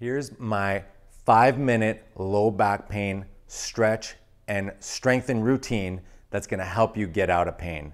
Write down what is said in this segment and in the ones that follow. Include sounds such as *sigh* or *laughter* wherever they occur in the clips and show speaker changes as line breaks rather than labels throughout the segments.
Here's my five minute low back pain stretch and strengthen routine that's gonna help you get out of pain.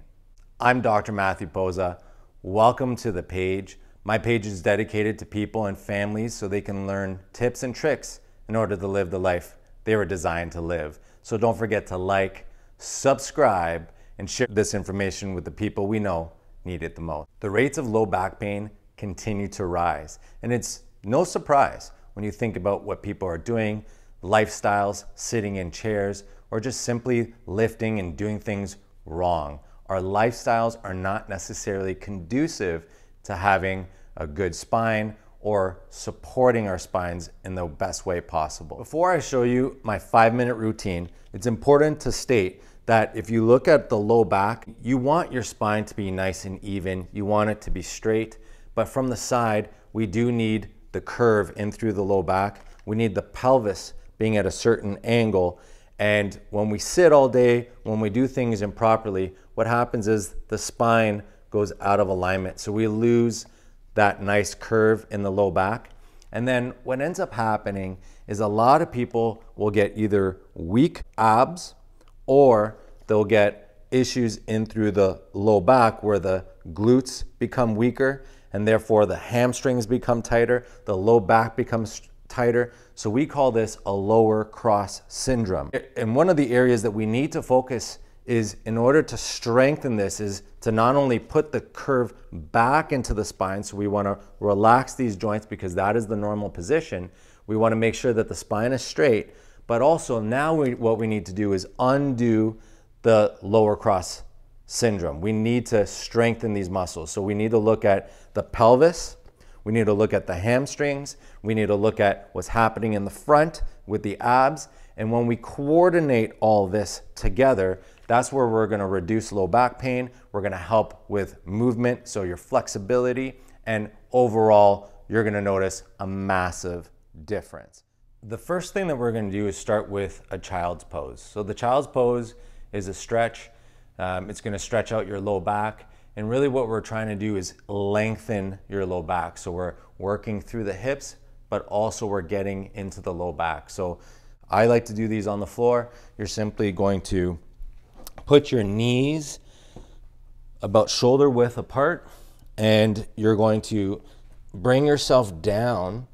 I'm Dr. Matthew Posa. Welcome to the page. My page is dedicated to people and families so they can learn tips and tricks in order to live the life they were designed to live. So don't forget to like, subscribe, and share this information with the people we know need it the most. The rates of low back pain continue to rise, and it's no surprise when you think about what people are doing, lifestyles, sitting in chairs, or just simply lifting and doing things wrong. Our lifestyles are not necessarily conducive to having a good spine or supporting our spines in the best way possible. Before I show you my five minute routine, it's important to state that if you look at the low back, you want your spine to be nice and even. You want it to be straight, but from the side, we do need the curve in through the low back. We need the pelvis being at a certain angle. And when we sit all day, when we do things improperly, what happens is the spine goes out of alignment. So we lose that nice curve in the low back. And then what ends up happening is a lot of people will get either weak abs or they'll get issues in through the low back where the glutes become weaker and therefore the hamstrings become tighter, the low back becomes tighter. So we call this a lower cross syndrome. And one of the areas that we need to focus is in order to strengthen this is to not only put the curve back into the spine, so we wanna relax these joints because that is the normal position. We wanna make sure that the spine is straight, but also now we, what we need to do is undo the lower cross syndrome. We need to strengthen these muscles. So we need to look at the pelvis, we need to look at the hamstrings, we need to look at what's happening in the front with the abs. And when we coordinate all this together, that's where we're gonna reduce low back pain. We're gonna help with movement, so your flexibility, and overall, you're gonna notice a massive difference. The first thing that we're gonna do is start with a child's pose. So the child's pose is a stretch um, it's gonna stretch out your low back. And really what we're trying to do is lengthen your low back. So we're working through the hips, but also we're getting into the low back. So I like to do these on the floor. You're simply going to put your knees about shoulder width apart and you're going to bring yourself down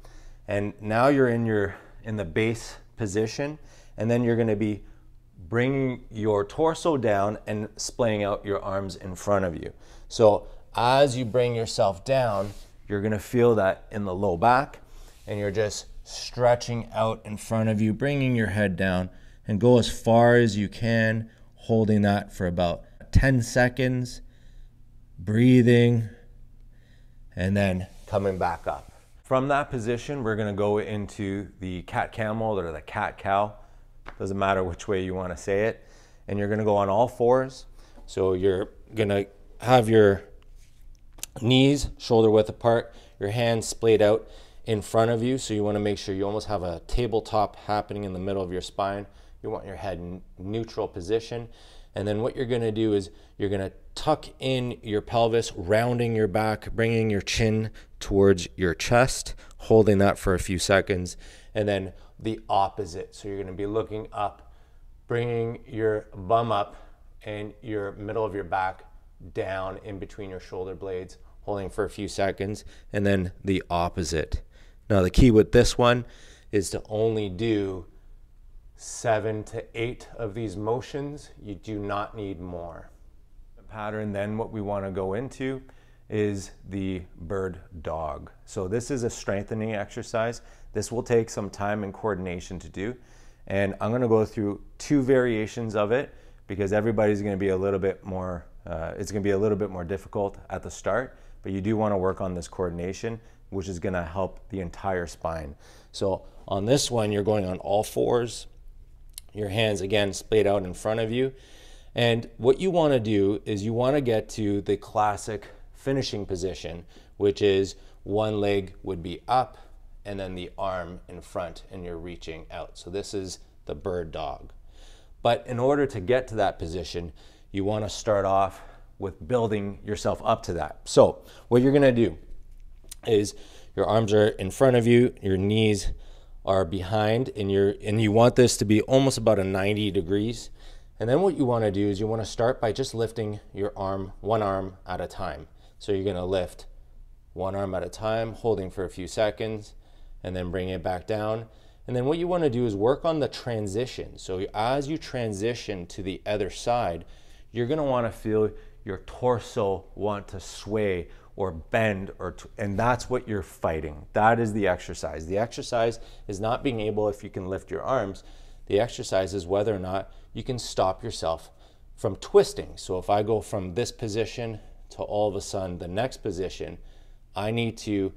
and now you're in your in the base position and then you're going to be bringing your torso down and splaying out your arms in front of you. So as you bring yourself down, you're gonna feel that in the low back and you're just stretching out in front of you, bringing your head down and go as far as you can, holding that for about 10 seconds, breathing, and then coming back up. From that position, we're gonna go into the cat camel or the cat cow. Doesn't matter which way you want to say it. And you're going to go on all fours. So you're going to have your knees shoulder width apart, your hands splayed out in front of you. So you want to make sure you almost have a tabletop happening in the middle of your spine. You want your head in neutral position. And then what you're going to do is you're going to tuck in your pelvis, rounding your back, bringing your chin towards your chest, holding that for a few seconds, and then the opposite. So you're going to be looking up, bringing your bum up and your middle of your back down in between your shoulder blades, holding for a few seconds, and then the opposite. Now, the key with this one is to only do seven to eight of these motions. You do not need more. The pattern, then, what we want to go into is the bird dog. So, this is a strengthening exercise. This will take some time and coordination to do. And I'm gonna go through two variations of it because everybody's gonna be a little bit more, uh, it's gonna be a little bit more difficult at the start, but you do wanna work on this coordination, which is gonna help the entire spine. So on this one, you're going on all fours, your hands again splayed out in front of you. And what you wanna do is you wanna get to the classic finishing position, which is one leg would be up, and then the arm in front and you're reaching out. So this is the bird dog. But in order to get to that position, you want to start off with building yourself up to that. So what you're going to do is your arms are in front of you, your knees are behind, and you're and you want this to be almost about a 90 degrees. And then what you want to do is you want to start by just lifting your arm, one arm at a time. So you're going to lift one arm at a time, holding for a few seconds, and then bring it back down. And then what you want to do is work on the transition. So as you transition to the other side, you're going to want to feel your torso want to sway or bend or t- and that's what you're fighting. That is the exercise. The exercise is not being able if you can lift your arms. The exercise is whether or not you can stop yourself from twisting. So if I go from this position to all of a sudden the next position, I need to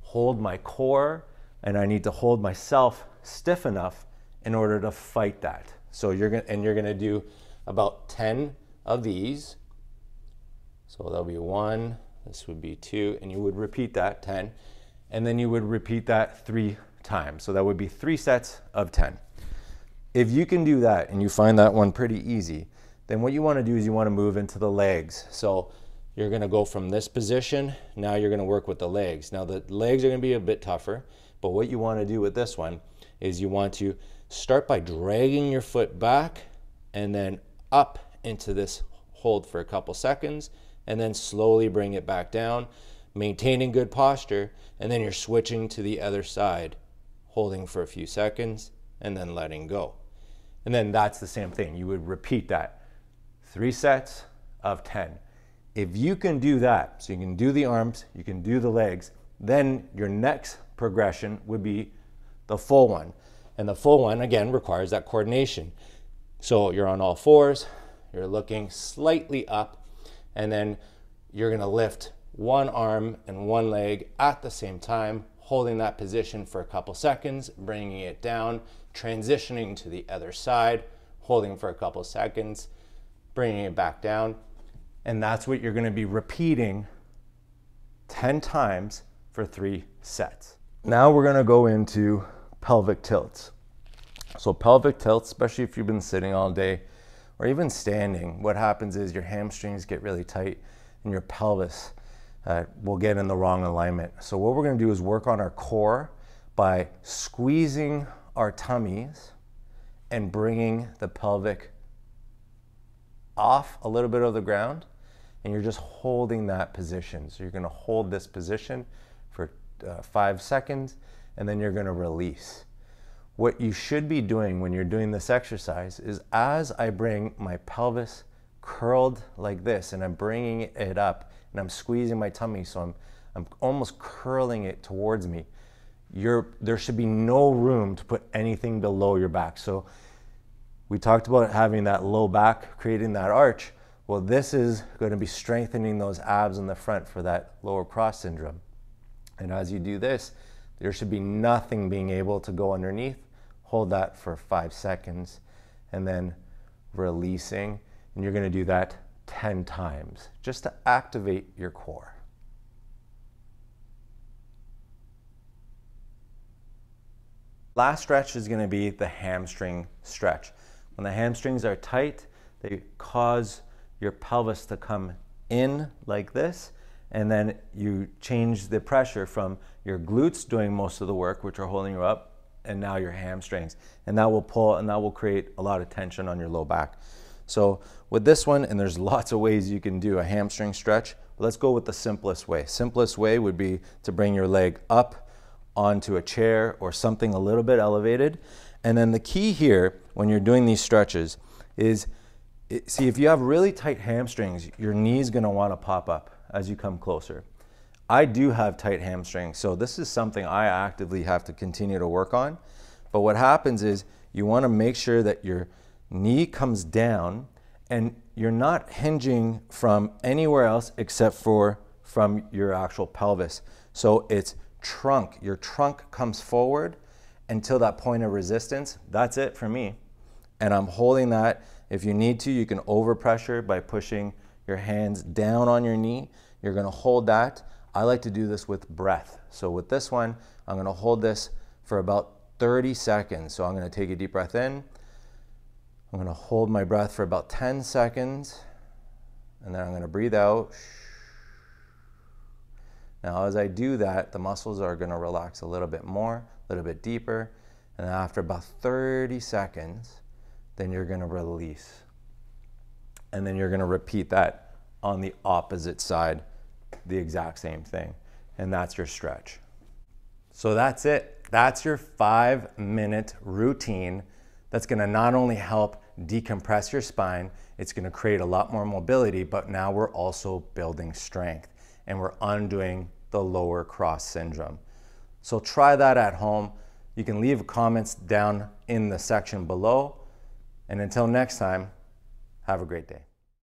hold my core and I need to hold myself stiff enough in order to fight that. So you're going and you're going to do about 10 of these. So that'll be 1, this would be 2 and you would repeat that 10 and then you would repeat that 3 times. So that would be 3 sets of 10. If you can do that and you find that one pretty easy, then what you want to do is you want to move into the legs. So you're going to go from this position. Now you're going to work with the legs. Now the legs are going to be a bit tougher, but what you want to do with this one is you want to start by dragging your foot back and then up into this hold for a couple seconds and then slowly bring it back down, maintaining good posture, and then you're switching to the other side, holding for a few seconds and then letting go. And then that's the same thing. You would repeat that. Three sets of 10. If you can do that, so you can do the arms, you can do the legs, then your next progression would be the full one. And the full one, again, requires that coordination. So you're on all fours, you're looking slightly up, and then you're gonna lift one arm and one leg at the same time, holding that position for a couple seconds, bringing it down, transitioning to the other side, holding for a couple seconds, bringing it back down, and that's what you're going to be repeating 10 times for three sets. Now we're going to go into pelvic tilts. So, pelvic tilts, especially if you've been sitting all day or even standing, what happens is your hamstrings get really tight and your pelvis uh, will get in the wrong alignment. So, what we're going to do is work on our core by squeezing our tummies and bringing the pelvic off a little bit of the ground and you're just holding that position. So you're going to hold this position for uh, five seconds and then you're going to release. What you should be doing when you're doing this exercise is as I bring my pelvis curled like this and I'm bringing it up and I'm squeezing my tummy so I'm, I'm almost curling it towards me. You're, there should be no room to put anything below your back. So we talked about having that low back, creating that arch. Well, this is going to be strengthening those abs in the front for that lower cross syndrome. And as you do this, there should be nothing being able to go underneath. Hold that for five seconds and then releasing. And you're going to do that 10 times just to activate your core. Last stretch is going to be the hamstring stretch. When the hamstrings are tight, they cause your pelvis to come in like this, and then you change the pressure from your glutes doing most of the work, which are holding you up, and now your hamstrings. And that will pull and that will create a lot of tension on your low back. So with this one, and there's *laughs* lots of ways you can do a hamstring stretch, let's go with the simplest way. Simplest way would be to bring your leg up onto a chair or something a little bit elevated. And then the key here when you're doing these stretches is see, if you have really tight hamstrings, your knee's gonna wanna pop up as you come closer. I do have tight hamstrings, so this is something I actively have to continue to work on. But what happens is you wanna make sure that your knee comes down and you're not hinging from anywhere else except for from your actual pelvis. So it's trunk, your trunk comes forward until that point of resistance. That's it for me. And I'm holding that if you need to, you can overpressure by pushing your hands down on your knee. You're gonna hold that. I like to do this with breath. So with this one, I'm gonna hold this for about 30 seconds. So I'm gonna take a deep breath in. I'm gonna hold my breath for about 10 seconds. And then I'm gonna breathe out. Now, as I do that, the muscles are going to relax a little bit more, a little bit deeper. And after about 30 seconds, then you're going to release. And then you're going to repeat that on the opposite side, the exact same thing. And that's your stretch. So that's it. That's your five minute routine that's going to not only help decompress your spine, it's going to create a lot more mobility, but now we're also building strength and we're undoing the lower cross syndrome. So try that at home. You can leave comments down in the section below. And until next time, have a great day.